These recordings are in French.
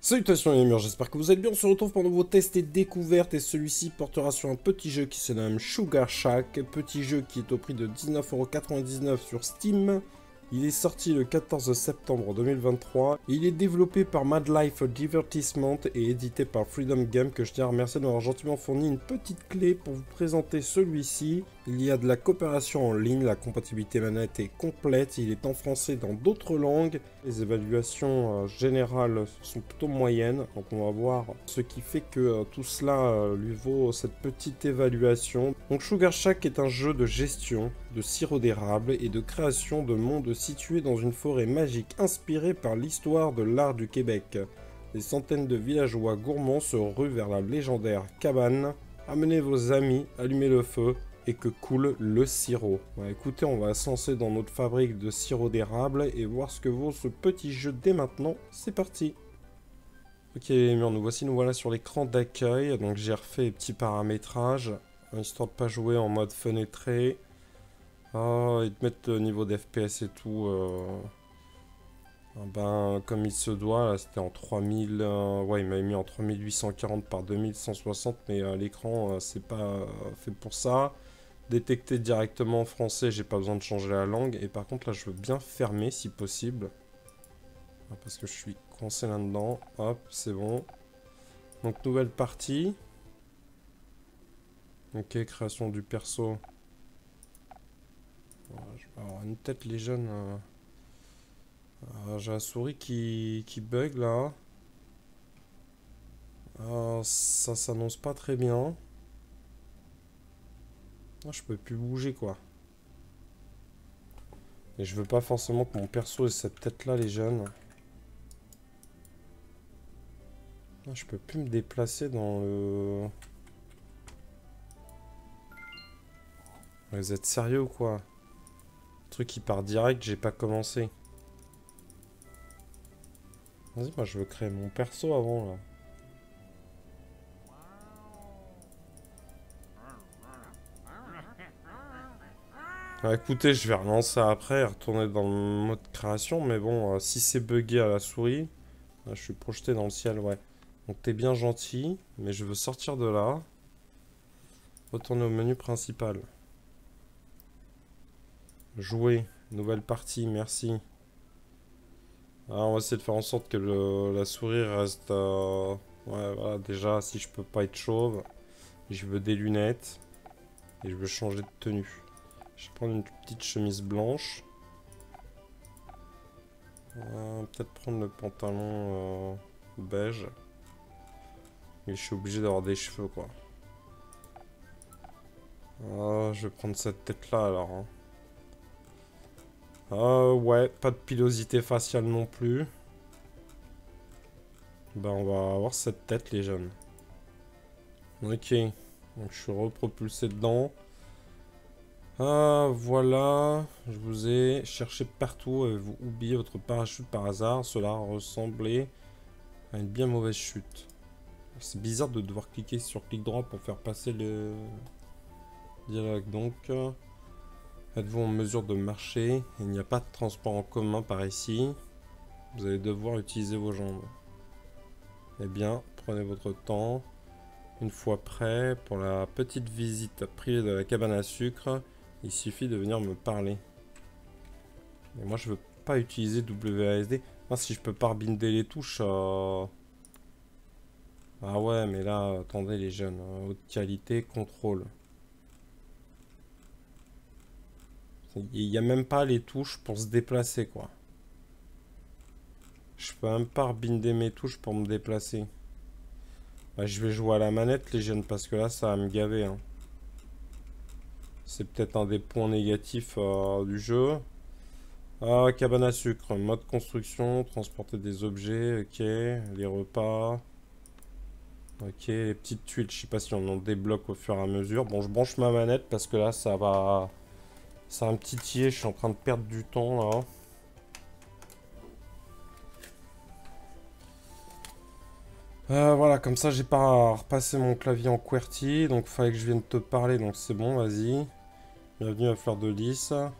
Salutations les j'espère que vous allez bien, on se retrouve pour un nouveau test et découverte et celui-ci portera sur un petit jeu qui se nomme Sugar Shack, petit jeu qui est au prix de 19,99€ sur Steam, il est sorti le 14 septembre 2023. Il est développé par Mad Life Divertissement et édité par Freedom Game que je tiens à remercier d'avoir gentiment fourni une petite clé pour vous présenter celui-ci. Il y a de la coopération en ligne, la compatibilité manette est complète, il est en français dans d'autres langues. Les évaluations euh, générales sont plutôt moyennes, donc on va voir ce qui fait que euh, tout cela euh, lui vaut cette petite évaluation. Donc Sugar Shack est un jeu de gestion, de sirop d'érable et de création de mondes situés dans une forêt magique inspirée par l'histoire de l'art du Québec. Des centaines de villageois gourmands se ruent vers la légendaire cabane. Amenez vos amis, allumez le feu, et que coule le sirop. écoutez, on va se dans notre fabrique de sirop d'érable et voir ce que vaut ce petit jeu dès maintenant. C'est parti Ok, nous voici, nous voilà sur l'écran d'accueil. Donc j'ai refait les petits paramétrages, histoire de pas jouer en mode fenêtré. Ah, ils te mettent le niveau d'FPS et tout. Euh. Ah ben, comme il se doit, là c'était en 3000. Euh, ouais, il m'a mis en 3840 par 2160, mais à l'écran, euh, c'est pas fait pour ça détecter directement en français, j'ai pas besoin de changer la langue. Et par contre, là, je veux bien fermer si possible. Ah, parce que je suis coincé là-dedans. Hop, c'est bon. Donc, nouvelle partie. Ok, création du perso. je vais avoir une tête, les jeunes. Euh. Ah, j'ai la souris qui, qui bug là. Ah, ça s'annonce pas très bien. Je peux plus bouger quoi. Et je veux pas forcément que mon perso ait cette tête là les jeunes. Je peux plus me déplacer dans le... Vous êtes sérieux ou quoi? Le truc qui part direct, j'ai pas commencé. Vas-y, moi je veux créer mon perso avant là. Bah, écoutez, je vais relancer après, retourner dans le mode création, mais bon, euh, si c'est bugué à la souris, je suis projeté dans le ciel, ouais. Donc t'es bien gentil, mais je veux sortir de là. Retourner au menu principal. Jouer, nouvelle partie, merci. Alors on va essayer de faire en sorte que la souris reste... Euh, ouais, voilà, déjà, si je peux pas être chauve, je veux des lunettes, et je veux changer de tenue. Je vais prendre une petite chemise blanche. Peut-être prendre le pantalon euh, beige. Mais je suis obligé d'avoir des cheveux quoi. Ah, je vais prendre cette tête là alors. Hein. Ah ouais, pas de pilosité faciale non plus. Ben on va avoir cette tête les jeunes. Ok. Donc je suis repropulsé dedans. Ah, voilà. Je vous ai cherché partout et vous oubliez votre parachute par hasard? Cela ressemblait à une bien mauvaise chute. C'est bizarre de devoir cliquer sur clic droit pour faire passer le dialogue. Donc, êtes-vous en mesure de marcher? Il n'y a pas de transport en commun par ici. Vous allez devoir utiliser vos jambes. Eh bien, prenez votre temps. Une fois prêt pour la petite visite privée de la cabane à sucre, il suffit de venir me parler. Mais moi, je veux pas utiliser WASD. Moi, si je peux pas rebinder les touches... Euh, ah ouais, mais là, attendez les jeunes. Hein, haute qualité, contrôle. Il n'y a même pas les touches pour se déplacer, quoi. Je peux même pas rebinder mes touches pour me déplacer. Bah, je vais jouer à la manette, les jeunes, parce que là, ça va me gaver. Hein. C'est peut-être un des points négatifs euh, du jeu. Ah, cabane à sucre, mode construction, transporter des objets, ok, les repas. Ok, les petites tuiles, je sais pas si on en débloque au fur et à mesure. Bon, je branche ma manette parce que là, ça va... Ça va me titiller, je suis en train de perdre du temps, là. Euh, voilà, comme ça, j'ai pas repassé mon clavier en QWERTY, donc il fallait que je vienne te parler, donc c'est bon, vas-y. Bienvenue à Fleur de Lys. Vous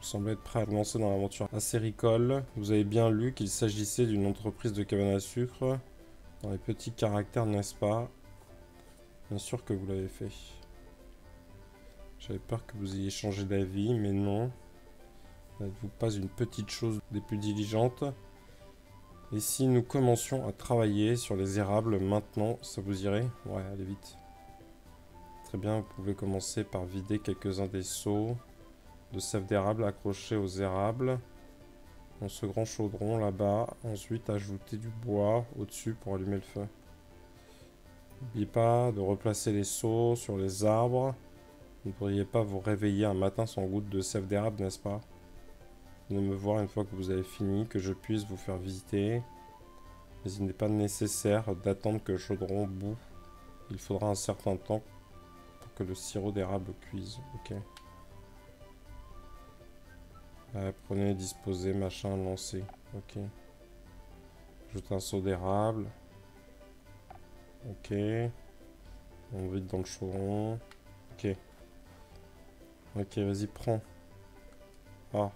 semblez être prêt à lancer dans l'aventure acéricole. Vous avez bien lu qu'il s'agissait d'une entreprise de cabane à sucre. Dans les petits caractères, n'est-ce pas? Bien sûr que vous l'avez fait. J'avais peur que vous ayez changé d'avis, mais non. N'êtes-vous pas une petite chose des plus diligentes? Et si nous commencions à travailler sur les érables maintenant, ça vous irait? Ouais, allez vite. Très bien, vous pouvez commencer par vider quelques-uns des seaux de sève d'érable accrochés aux érables dans ce grand chaudron là-bas. Ensuite, ajouter du bois au-dessus pour allumer le feu. N'oubliez pas de replacer les seaux sur les arbres. Vous ne pourriez pas vous réveiller un matin sans goutte de sève d'érable, n'est-ce pas? Venez me voir une fois que vous avez fini, que je puisse vous faire visiter. Mais il n'est pas nécessaire d'attendre que le chaudron boue. Il faudra un certain temps que le sirop d'érable cuise. Ok prenez, disposer, machin, lancer. Ok. Ajoute un saut d'érable. Ok. On vide dans le chaudron. Ok. Ok, vas-y, prends. Ah.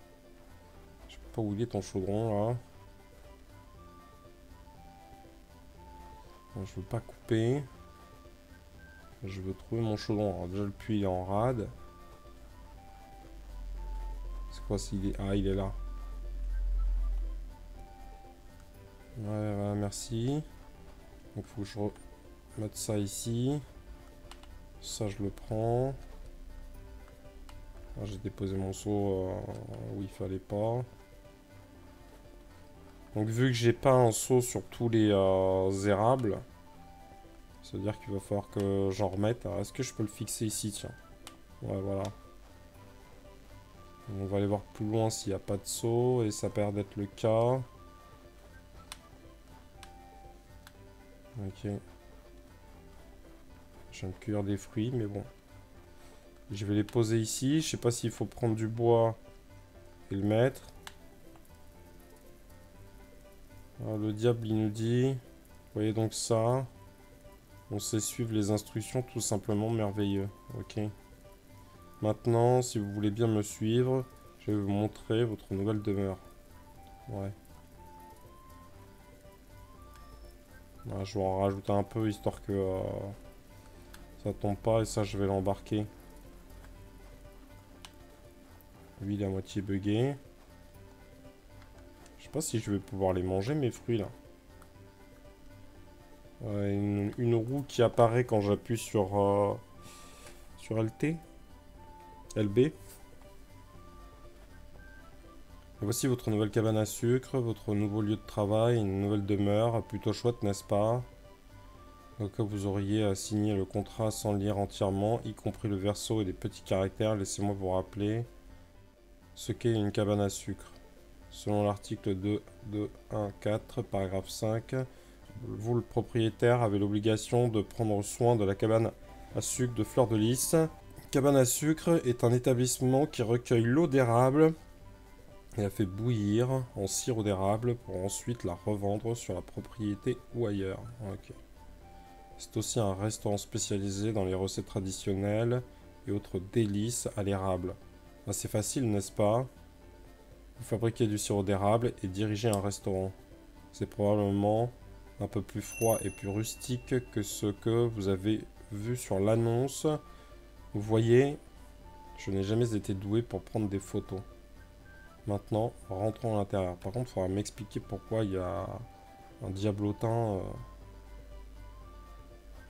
Je sais pas où il est ton chaudron, là. Je veux pas couper. Je veux trouver mon chaudron. Alors déjà, le puits est en rade quoi s'il est... Ah, il est là. Ouais, merci. Donc, faut que je remette ça ici. Ça, je le prends. Ah, j'ai déposé mon seau euh, où il fallait pas. Donc, vu que j'ai pas un seau sur tous les euh, érables, ça veut dire qu'il va falloir que j'en remette. Est-ce que je peux le fixer ici, tiens? Ouais, voilà. On va aller voir plus loin s'il n'y a pas de saut. Et ça perd d'être le cas. Ok. Je viens de des fruits, mais bon. Je vais les poser ici. Je sais pas s'il faut prendre du bois et le mettre. le diable, il nous dit... Vous voyez donc ça. On sait suivre les instructions tout simplement merveilleux. Ok. Maintenant, si vous voulez bien me suivre, je vais vous montrer votre nouvelle demeure. Ouais. je vais en rajouter un peu histoire que euh, ça tombe pas et ça je vais l'embarquer. Lui il est à moitié bugué. Je sais pas si je vais pouvoir les manger mes fruits là. Une, roue qui apparaît quand j'appuie sur, euh, sur LT. LB. voici votre nouvelle cabane à sucre, votre nouveau lieu de travail, une nouvelle demeure, plutôt chouette n'est-ce pas? Au cas où vous auriez signé le contrat sans lire entièrement, y compris le verso et les petits caractères, laissez-moi vous rappeler ce qu'est une cabane à sucre. Selon l'article 2.2.1.4, paragraphe 5, vous le propriétaire avez l'obligation de prendre soin de la cabane à sucre de fleur de lys cabane à sucre est un établissement qui recueille l'eau d'érable et la fait bouillir en sirop d'érable pour ensuite la revendre sur la propriété ou ailleurs. C'est aussi un restaurant spécialisé dans les recettes traditionnelles et autres délices à l'érable. C'est facile, n'est-ce pas? Vous fabriquez du sirop d'érable et dirigez un restaurant. C'est probablement un peu plus froid et plus rustique que ce que vous avez vu sur l'annonce vous voyez, je n'ai jamais été doué pour prendre des photos. Maintenant, rentrons à l'intérieur. Par contre, il faudra m'expliquer pourquoi il y a un diablotin. Euh...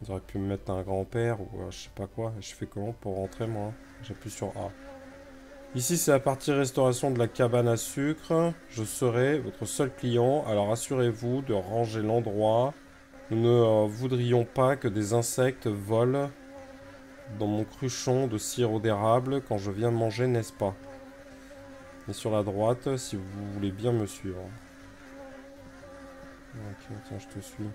Ils auraient pu me mettre un grand-père ou euh, je sais pas quoi. Je fais comment pour rentrer moi? J'appuie sur A. Ici, c'est la partie restauration de la cabane à sucre. Je serai votre seul client, alors assurez-vous de ranger l'endroit. Nous ne euh, voudrions pas que des insectes volent dans mon cruchon de sirop d'érable quand je viens manger, n'est-ce pas? Et sur la droite, si vous voulez bien me suivre. Ok, tiens, je te suis.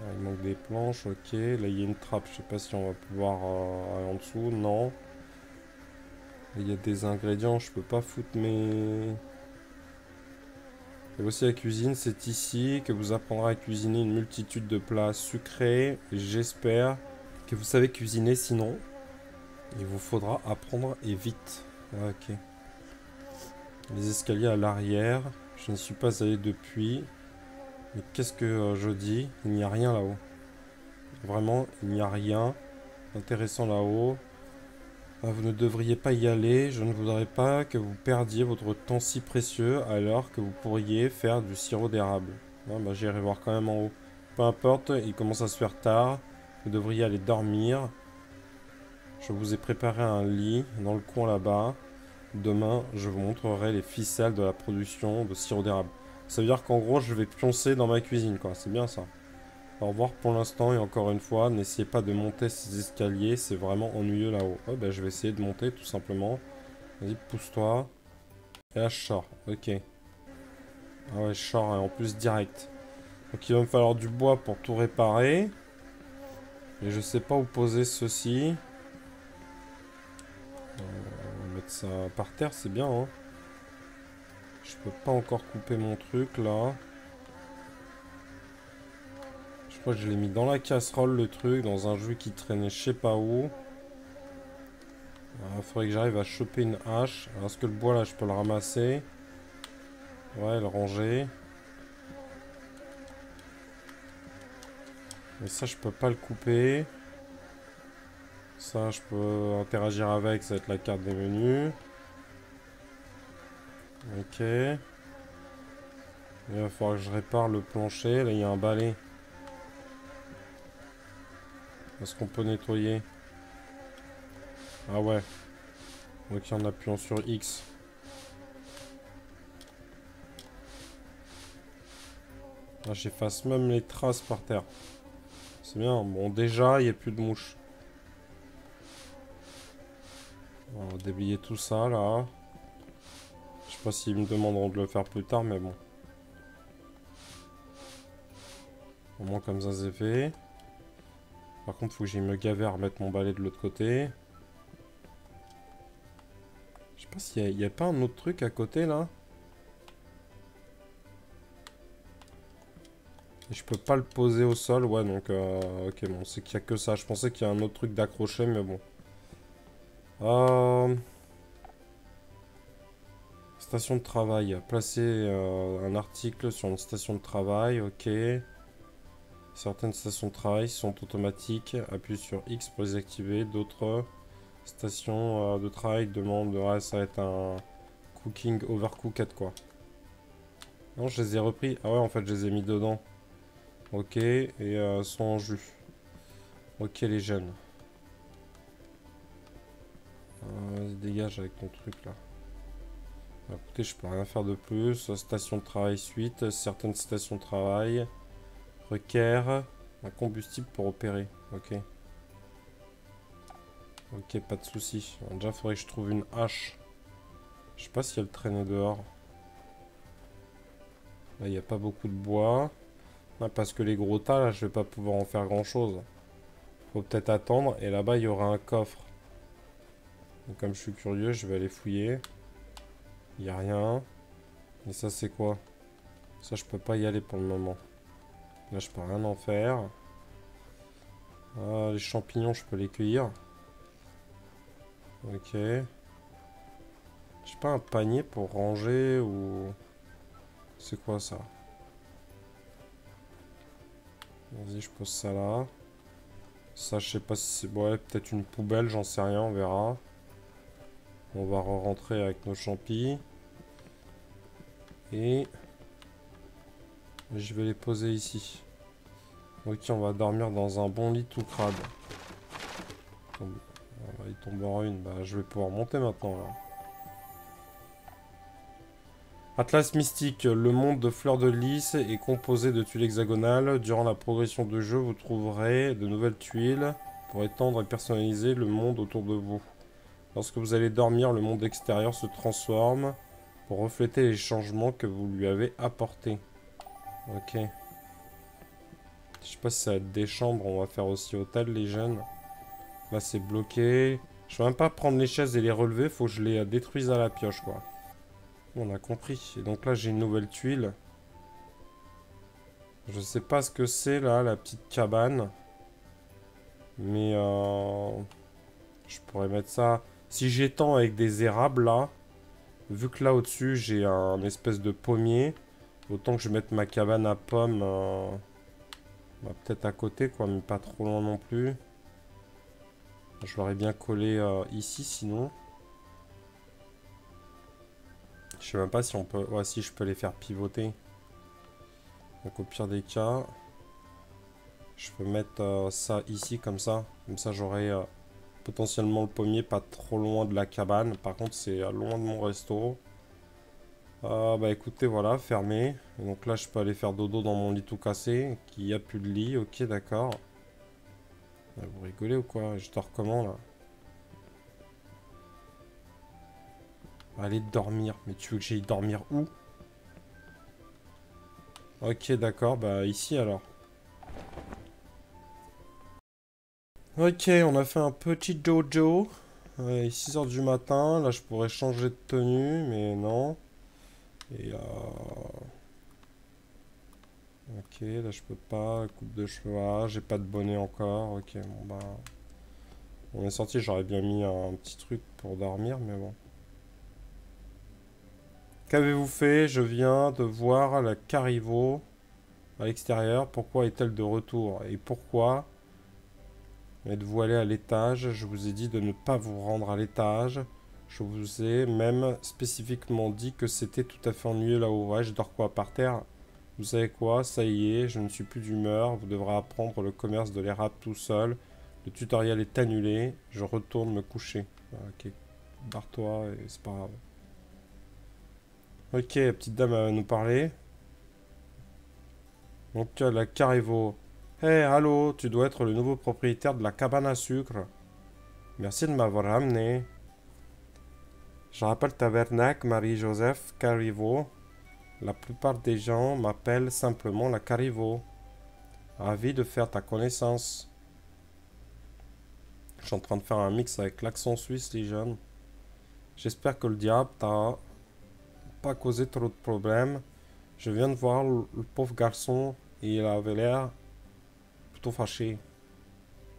Ah, il manque des planches, ok. Là, il y a une trappe, je sais pas si on va pouvoir euh, aller en dessous, non. Il y a des ingrédients, je peux pas foutre mes... Et voici la cuisine, c'est ici que vous apprendrez à cuisiner une multitude de plats sucrés, j'espère, vous savez cuisiner, sinon il vous faudra apprendre et vite. Ok. Les escaliers à l'arrière. Je ne suis pas allé depuis. Mais qu'est-ce que euh, je dis? Il n'y a rien là-haut. Vraiment, il n'y a rien intéressant là-haut. Ah, vous ne devriez pas y aller. Je ne voudrais pas que vous perdiez votre temps si précieux alors que vous pourriez faire du sirop d'érable. Ah, bah, J'irai voir quand même en haut. Peu importe, il commence à se faire tard. Vous devriez aller dormir. Je vous ai préparé un lit dans le coin là-bas. Demain, je vous montrerai les ficelles de la production de sirop d'érable. Ça veut dire qu'en gros, je vais pioncer dans ma cuisine, quoi. C'est bien ça. Au revoir pour l'instant, et encore une fois, n'essayez pas de monter ces escaliers, c'est vraiment ennuyeux là-haut. Oh, ben, je vais essayer de monter, tout simplement. Vas-y, pousse-toi. Et là, je. Ok. Ah ouais, je sors, en plus, direct. Donc, il va me falloir du bois pour tout réparer. Et je sais pas où poser ceci. Euh, on va mettre ça par terre, c'est bien, hein. Je peux pas encore couper mon truc là. Je crois que je l'ai mis dans la casserole le truc, dans un jus qui traînait je sais pas où. Il faudrait que j'arrive à choper une hache. est-ce que le bois là je peux le ramasser? Ouais, le ranger. Mais ça je peux pas le couper. Ça je peux interagir avec, ça va être la carte des menus. Ok. Il va falloir que je répare le plancher. Là, il y a un balai. Est-ce qu'on peut nettoyer? Ah ouais. Ok, en appuyant sur X. Là, j'efface même les traces par terre. C'est bien. Bon, déjà, il n'y a plus de mouches. On va déblayer tout ça, là. Je sais pas s'ils me demanderont de le faire plus tard, mais bon. Au moins comme ça c'est fait. Par contre, faut que j'aille me gaver à remettre mon balai de l'autre côté. Je sais pas s'il n'y a, pas un autre truc à côté là. Et je peux pas le poser au sol, ouais donc euh, ok bon c'est qu'il y a que ça. Je pensais qu'il y a un autre truc d'accrocher mais bon. Euh... Station de travail. Placer euh, un article sur une station de travail. Ok. Certaines stations de travail sont automatiques. Appuie sur X pour les activer. D'autres stations euh, de travail demandent... Ça va être un cooking overcooked quoi. Non, je les ai repris. Ah ouais, en fait, je les ai mis dedans. Ok. Et euh, sont en jus. Ok, les jeunes. Vas-y, dégage avec ton truc là. Bah, écoutez, je peux rien faire de plus. Station de travail suite. Certaines stations de travail requièrent un combustible pour opérer. Ok. Ok, pas de souci. Déjà, faudrait que je trouve une hache. Je sais pas si elle traînait dehors. Là, il n'y a pas beaucoup de bois. parce que les gros tas, là, je vais pas pouvoir en faire grand chose. Faut peut-être attendre. Et là-bas, il y aura un coffre. Comme je suis curieux, je vais aller fouiller. Il a rien. Et ça, c'est quoi? Ça, je peux pas y aller pour le moment. Là, je peux rien en faire. Ah, les champignons, je peux les cueillir. Ok. J'ai pas un panier pour ranger ou... C'est quoi ça? Vas-y, je pose ça là. Ça, je sais pas si c'est... Ouais, peut-être une poubelle, j'en sais rien, on verra. On va re-rentrer avec nos champis. Et je vais les poser ici. Ok, on va dormir dans un bon lit tout crade. Il tombera une. Bah, je vais pouvoir monter maintenant. Atlas Mystique, le monde de fleurs de lys est composé de tuiles hexagonales. Durant la progression de jeu, vous trouverez de nouvelles tuiles pour étendre et personnaliser le monde autour de vous. Lorsque vous allez dormir, le monde extérieur se transforme pour refléter les changements que vous lui avez apportés. Ok. Je sais pas si ça va être des chambres, on va faire aussi hôtel les jeunes. Là c'est bloqué. Je vais même pas prendre les chaises et les relever, faut que je les détruise à la pioche quoi. On a compris. Et donc là j'ai une nouvelle tuile. Je sais pas ce que c'est là, la petite cabane. Mais euh, je pourrais mettre ça Si j'étends avec des érables, là, vu que là, au-dessus, j'ai un espèce de pommier, autant que je mette ma cabane à pommes... Euh, bah, peut-être à côté, quoi, mais pas trop loin non plus. Je l'aurais bien collé euh, ici, sinon. Je sais même pas si on peut... Ouais, si je peux les faire pivoter. Donc au pire des cas, je peux mettre euh, ça ici comme ça. Comme ça j'aurai potentiellement le pommier pas trop loin de la cabane. Par contre c'est loin de mon resto. Bah écoutez voilà, fermé. donc là je peux aller faire dodo dans mon lit tout cassé. Qui a plus de lit, ok d'accord. Vous rigolez ou quoi? Je dors comment là? Allez dormir. Mais tu veux que j'aille dormir où? Ok, d'accord. Bah, ici, alors. Ok, on a fait un petit dojo. il est 6h du matin. Là, je pourrais changer de tenue, mais non. Et euh... Ok, là, je peux pas. Coupe de cheveux. Ah, j'ai pas de bonnet encore. Ok, bon, bah... On est sorti, j'aurais bien mis un petit truc pour dormir, mais bon. Qu'avez-vous fait? Je viens de voir la Carivo à l'extérieur. Pourquoi est-elle de retour? Et pourquoi? Êtes-vous allé à l'étage? Je vous ai dit de ne pas vous rendre à l'étage. Je vous ai même spécifiquement dit que c'était tout à fait ennuyeux là-haut. Ouais, je dors quoi Par terre? Vous savez quoi? Ça y est, je ne suis plus d'humeur. Vous devrez apprendre le commerce de l'érable tout seul. Le tutoriel est annulé. Je retourne me coucher. Ok, barre-toi et c'est pas grave. Ok, petite dame va nous parler. Donc, la Carivo. Hé, hey, allô, tu dois être le nouveau propriétaire de la cabane à sucre. Merci de m'avoir amené. Je rappelle Tabernac Marie-Joseph Carivo. La plupart des gens m'appellent simplement la Carivo. Ravi de faire ta connaissance. Je suis en train de faire un mix avec l'accent suisse, les jeunes. J'espère que le diable t'a pas causé trop de problèmes. Je viens de voir le, pauvre garçon et il avait l'air plutôt fâché.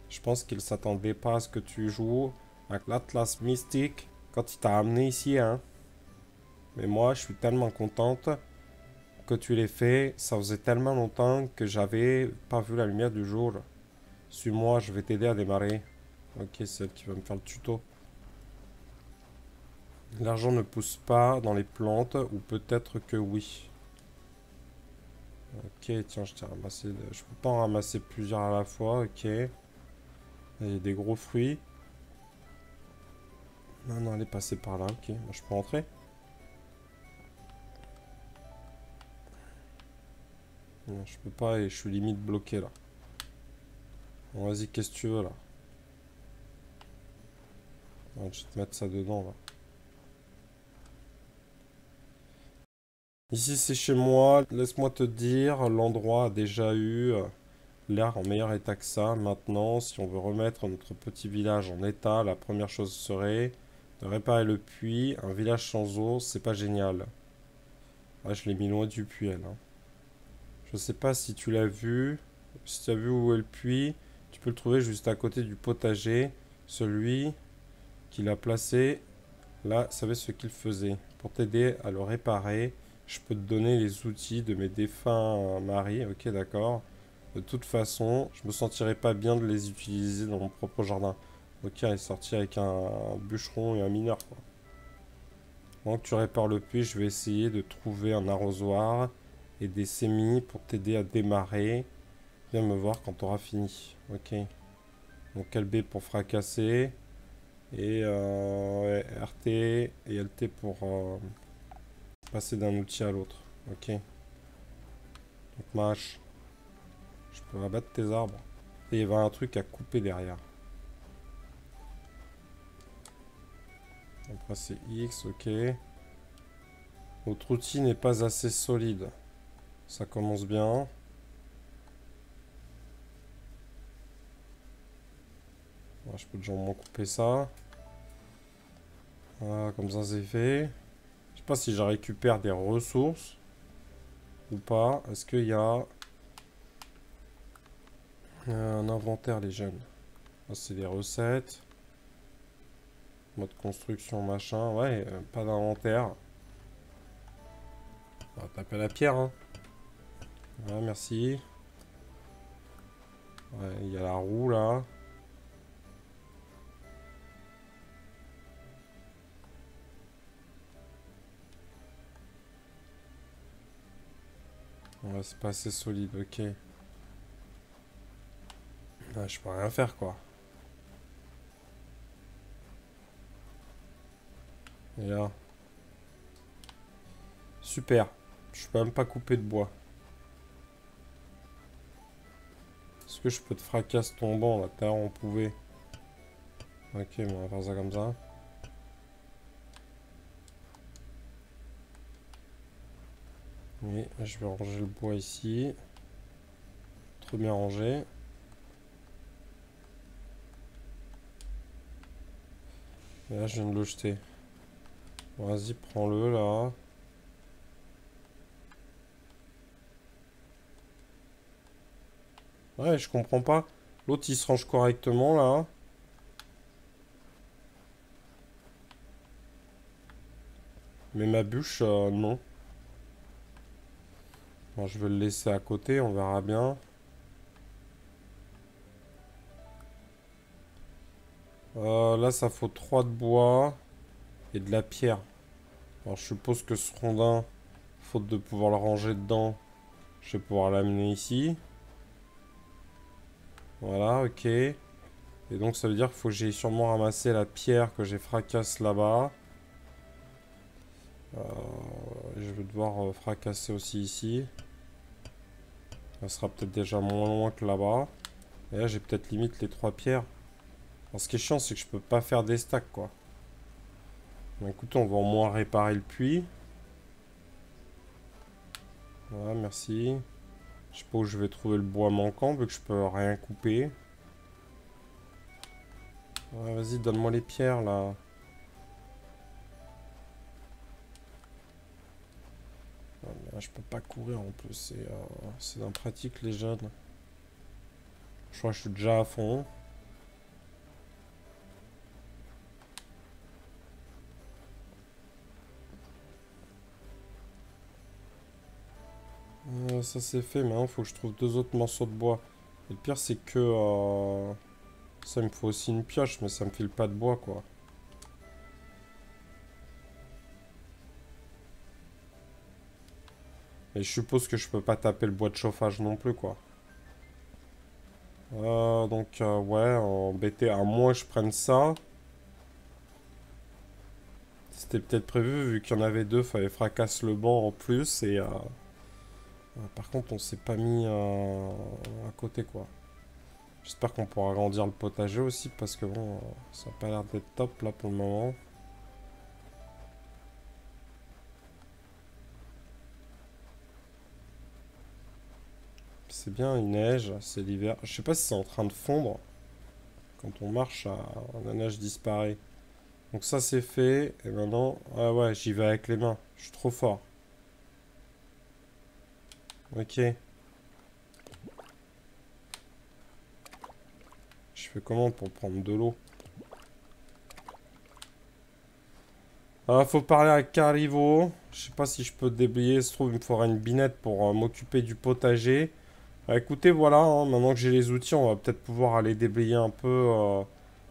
Je pense qu'il s'attendait pas à ce que tu joues avec l'Atlas Mystique quand il t'a amené ici, hein. Mais moi, je suis tellement contente que tu l'aies fait. Ça faisait tellement longtemps que j'avais pas vu la lumière du jour. Suis-moi, je vais t'aider à démarrer. Ok, c'est qui va me faire le tuto. L'argent ne pousse pas dans les plantes, ou peut-être que oui. Ok, tiens, je t'ai ramassé... Je peux pas en ramasser plusieurs à la fois, ok. Il y a des gros fruits. Non, non, elle est passée par là, ok. je peux rentrer Non, je peux pas et je suis limite bloqué là. Bon, vas-y, qu'est-ce que tu veux là? Je vais te mettre ça dedans là. Ici c'est chez moi, laisse-moi te dire, l'endroit a déjà eu euh, l'air en meilleur état que ça. Maintenant, si on veut remettre notre petit village en état, la première chose serait réparer le puits. Un village sans eau, c'est pas génial. Ah, je l'ai mis loin du puits, elle. Hein. Je sais pas si tu l'as vu. Si tu as vu où est le puits, tu peux le trouver juste à côté du potager. Celui qu'il a placé, là, savait ce qu'il faisait. Pour t'aider à le réparer, je peux te donner les outils de mes défunts maris, ok d'accord. De toute façon, je me sentirais pas bien de les utiliser dans mon propre jardin. Ok, elle est sortie avec un, bûcheron et un mineur. Quoi. Tu répares le puits, je vais essayer de trouver un arrosoir et des semis pour t'aider à démarrer. Viens me voir quand tu auras fini. Ok. Donc LB pour fracasser. Et euh, RT et LT pour... Euh, passer d'un outil à l'autre. Ok. Donc ma Je peux abattre tes arbres. Et il y avait un truc à couper derrière. Après c'est X, ok. Notre outil n'est pas assez solide. Ça commence bien. je peux déjà m'en couper ça. Comme ça c'est fait sais pas si je récupère des ressources ou pas. Est-ce qu'il y a un inventaire, les jeunes? C'est des recettes. Mode construction, machin. Ouais, euh, pas d'inventaire. On va taper la pierre. Hein. Ouais, merci. Ouais, il y a la roue là. Ouais, c'est pas assez solide, ok. Je peux rien faire quoi. Et là. Super. Je peux même pas couper de bois. Est-ce que je peux te fracasser ton banc là? Tout on pouvait. Ok, on va faire ça comme ça. Oui, je vais ranger le bois ici. Trop bien rangé. Et là, je viens de le jeter. Vas-y, prends-le là. Ouais, je comprends pas. L'autre, il se range correctement, là. Mais ma bûche, euh, non. Je vais le laisser à côté, on verra bien. Euh, là, ça faut 3 de bois et de la pierre. Alors, je suppose que ce rondin, faute de pouvoir le ranger dedans, je vais pouvoir l'amener ici. Voilà, ok. Et donc, ça veut dire qu'il faut que j'ai sûrement ramassé la pierre que j'ai fracasse là-bas. Euh, je vais devoir euh, fracasser aussi ici. Ça sera peut-être déjà moins loin que là-bas. Et là, j'ai peut-être limite les trois pierres. Alors, ce qui est chiant, c'est que je peux pas faire des stacks, quoi. Écoute, on va au moins réparer le puits. Voilà, merci. Je sais pas où je vais trouver le bois manquant, vu que je peux rien couper. Vas-y, donne-moi les pierres, là. je peux pas courir en plus, c'est euh, pratique les jeunes. Je crois que je suis déjà à fond. Ça c'est fait, maintenant il faut que je trouve deux autres morceaux de bois. Et le pire c'est que... Euh, ça me faut aussi une pioche, mais ça me file pas de bois quoi. Et je suppose que je peux pas taper le bois de chauffage non plus, quoi. Euh, donc, euh, ouais, en BT, à moins que je prenne ça. C'était peut-être prévu, vu qu'il y en avait deux, fallait fracasse le banc en plus, et... par contre, on s'est pas mis à côté, quoi. J'espère qu'on pourra agrandir le potager aussi, parce que bon, ça n'a pas l'air d'être top, là, pour le moment. c'est bien, il neige, c'est l'hiver. Je sais pas si c'est en train de fondre. Quand on marche, la neige disparaît. Donc ça c'est fait. Et maintenant, ah ouais, j'y vais avec les mains. Je suis trop fort. Ok. Je fais comment pour prendre de l'eau? Ah, faut parler à Carivo. Je sais pas si je peux déblayer. Se trouve, il me faudra une binette pour euh, m'occuper du potager. Bah, écoutez, voilà, hein, maintenant que j'ai les outils, on va peut-être pouvoir aller déblayer un peu euh,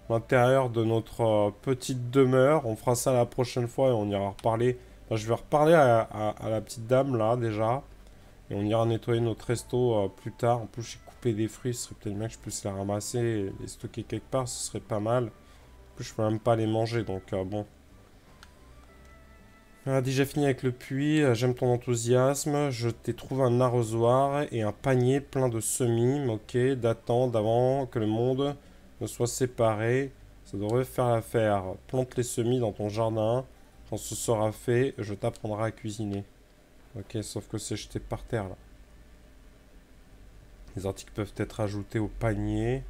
l'intérieur de notre euh, petite demeure. On fera ça la prochaine fois et on ira reparler. je vais reparler à, la petite dame là déjà. On ira nettoyer notre resto euh, plus tard. En plus, j'ai coupé des fruits, ce serait peut-être bien que je puisse les ramasser et les stocker quelque part, ce serait pas mal. En plus, je peux même pas les manger, donc bon. On a déjà fini avec le puits, euh, j'aime ton enthousiasme. Je t'ai trouvé un arrosoir et un panier plein de semis, ok, datant d'avant que le monde ne soit séparé. Ça devrait faire l'affaire. Plante les semis dans ton jardin. Quand ce sera fait, je t'apprendrai à cuisiner. Ok, sauf que c'est jeté par terre là. Les articles peuvent être ajoutés au panier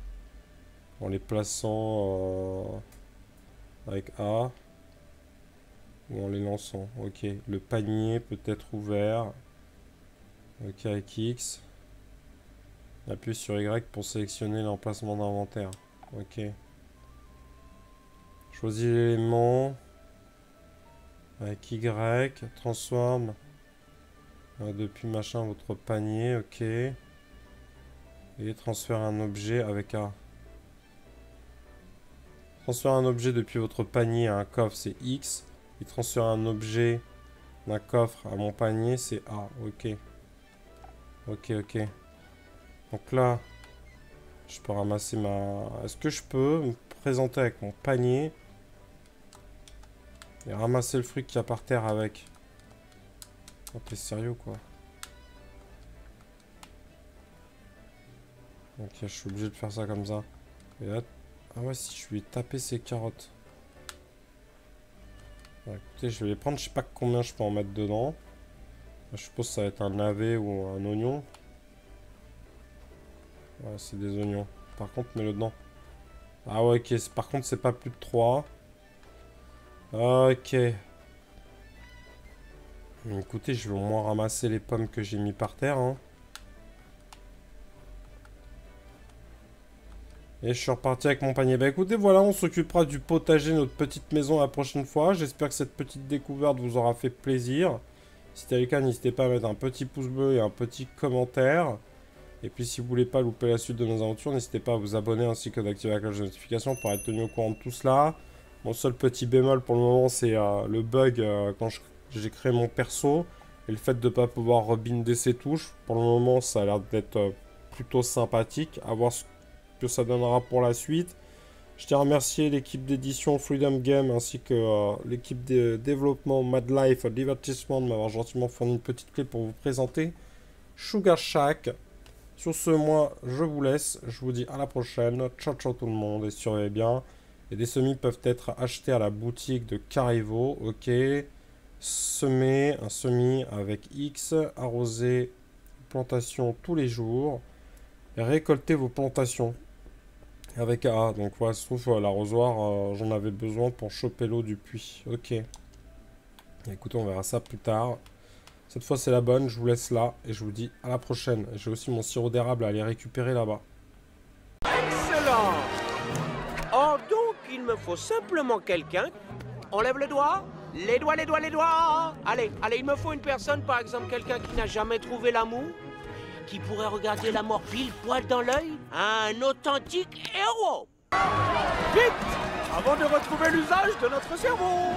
en les plaçant euh, avec A. Ou en les lançant. Ok. Le panier peut être ouvert. Ok, avec X. Appuie sur Y pour sélectionner l'emplacement d'inventaire. Ok. Choisis l'élément. Avec Y. Transforme. Euh, depuis machin votre panier. Ok. Et transfère un objet avec A. Transfère un objet depuis votre panier à un coffre, c'est X. Et transfère un objet d'un coffre à mon panier, c'est A. Ok. Ok, ok. Donc là, je peux ramasser ma... Est-ce que je peux me présenter avec mon panier et ramasser le fruit qu'il y a par terre avec? Oh, t'es sérieux, quoi Ok, je suis obligé de faire ça comme ça. Et là... Ah ouais, si je lui ai tapé ces carottes. écoutez, je vais les prendre. Je sais pas combien je peux en mettre dedans. Je suppose ça va être un navet ou un oignon. Ouais, c'est des oignons. Par contre, mets-le dedans. Ah ouais, ok. Par contre, c'est pas plus de 3. Ok. Écoutez, je vais au moins ramasser les pommes que j'ai mis par terre. Hein. Et je suis reparti avec mon panier. Bah écoutez, voilà, on s'occupera du potager, notre petite maison la prochaine fois. J'espère que cette petite découverte vous aura fait plaisir. Si c'était le cas, n'hésitez pas à mettre un petit pouce bleu et un petit commentaire. Et puis si vous voulez pas louper la suite de nos aventures, n'hésitez pas à vous abonner ainsi que d'activer la cloche de notification pour être tenu au courant de tout cela. Mon seul petit bémol pour le moment, c'est euh, le bug euh, quand j'ai créé mon perso. Et le fait de ne pas pouvoir rebinder ses touches. Pour le moment, ça a l'air d'être euh, plutôt sympathique. À voir ce que ça donnera pour la suite. Je tiens à remercier l'équipe d'édition Freedom Game ainsi que l'équipe de développement Mad Life Divertissement de m'avoir gentiment fourni une petite clé pour vous présenter Sugar Shack. Sur ce, moi, je vous laisse. Je vous dis à la prochaine. Ciao, ciao tout le monde et surveillez bien. Et des semis peuvent être achetés à la boutique de Carivo. Ok. Semer un semis avec X. Arroser plantation tous les jours. Et récolter vos plantations avec A. Donc voilà, sauf l'arrosoir, euh, j'en avais besoin pour choper l'eau du puits. Ok. Écoutez, on verra ça plus tard. Cette fois, c'est la bonne. Je vous laisse là et je vous dis à la prochaine. J'ai aussi mon sirop d'érable à aller récupérer là-bas. Excellent Oh, donc, il me faut simplement quelqu'un. On lève le doigt Les doigts, les doigts, les doigts. Allez, allez, il me faut une personne, par exemple, quelqu'un qui n'a jamais trouvé l'amour, qui pourrait regarder la mort pile poil dans l'œil. Un authentique héros. Vite Avant de retrouver l'usage de notre cerveau